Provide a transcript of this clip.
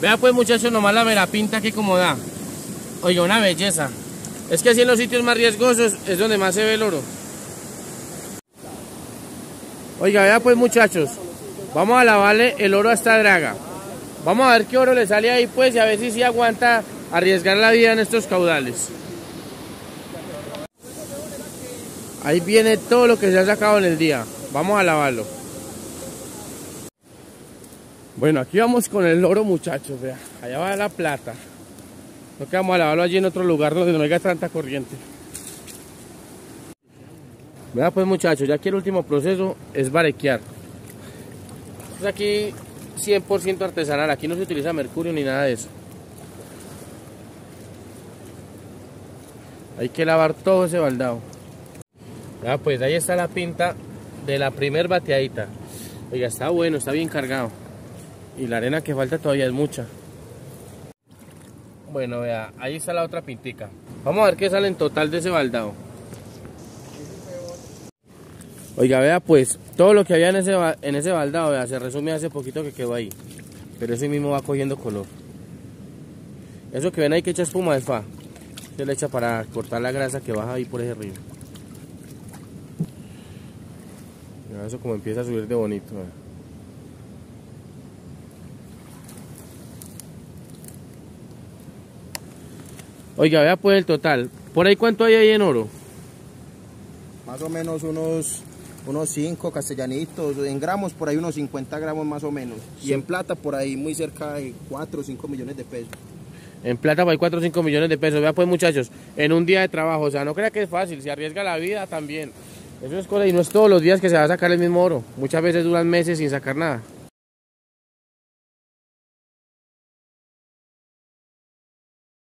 Vea pues muchachos, nomás la mera pinta que como da. Oiga, una belleza. Es que así en los sitios más riesgosos es donde más se ve el oro. Oiga, vea pues muchachos, vamos a lavarle el oro a esta draga. Vamos a ver qué oro le sale ahí pues y a ver si sí aguanta arriesgar la vida en estos caudales. Ahí viene todo lo que se ha sacado en el día. Vamos a lavarlo. Bueno, aquí vamos con el oro muchachos, vea. Allá va la plata. No que vamos a lavarlo allí en otro lugar donde no haya tanta corriente. Vea pues muchachos, ya aquí el último proceso es barequear. Es aquí 100% artesanal, aquí no se utiliza mercurio ni nada de eso. Hay que lavar todo ese baldado. Ya pues ahí está la pinta de la primer bateadita. Oiga, está bueno, está bien cargado. Y la arena que falta todavía es mucha. Bueno, vea, ahí está la otra pintica. Vamos a ver qué sale en total de ese baldado. Oiga, vea pues, todo lo que había en ese, en ese baldado, vea, se resume hace poquito que quedó ahí. Pero ese mismo va cogiendo color. Eso que ven ahí que echa espuma de fa. Se le echa para cortar la grasa que baja ahí por ese río. Mira eso como empieza a subir de bonito. Vea. Oiga, vea pues el total. ¿Por ahí cuánto hay ahí en oro? Más o menos unos unos 5 castellanitos, en gramos por ahí unos 50 gramos más o menos. Y en plata por ahí muy cerca de 4 o 5 millones de pesos. En plata por ahí 4 o 5 millones de pesos. Vea pues muchachos, en un día de trabajo, o sea, no crea que es fácil, se arriesga la vida también. Eso es cosa y no es todos los días que se va a sacar el mismo oro. Muchas veces duran meses sin sacar nada.